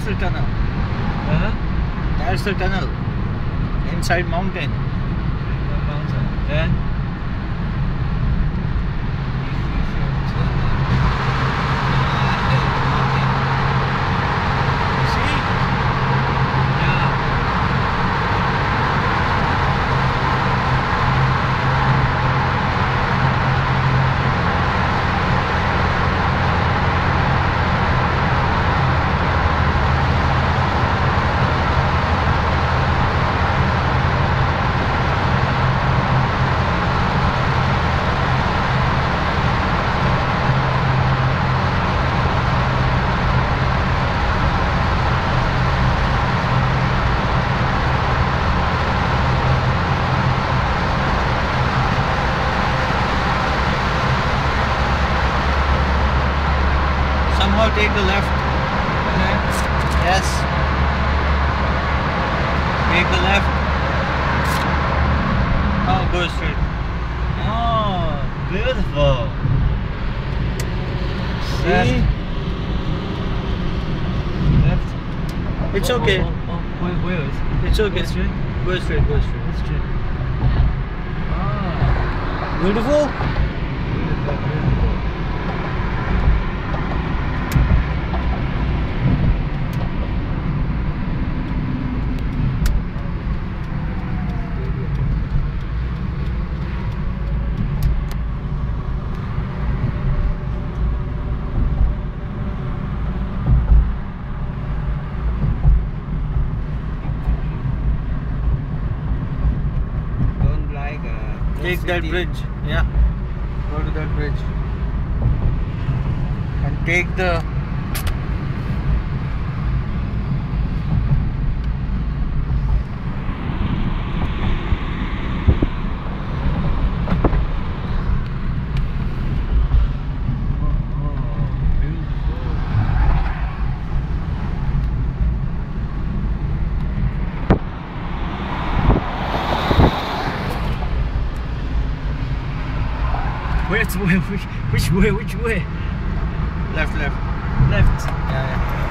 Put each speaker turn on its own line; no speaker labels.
That's uh-huh. the tunnel. Huh? That's
the tunnel.
Inside
mountain. The mountain.
Somehow take the left. Yes. Take the left. Oh, go straight.
Oh, beautiful.
See?
Left.
It's okay.
Oh, oh, oh, wait, where is it?
It's okay.
Go straight.
Go straight, go straight.
Go straight. Ah,
beautiful, Take that bridge. Yeah. Go to that bridge. And take the
Oh, beautiful. Which way? Which, which way? Which way?
left, left.
Left.
Yeah, yeah.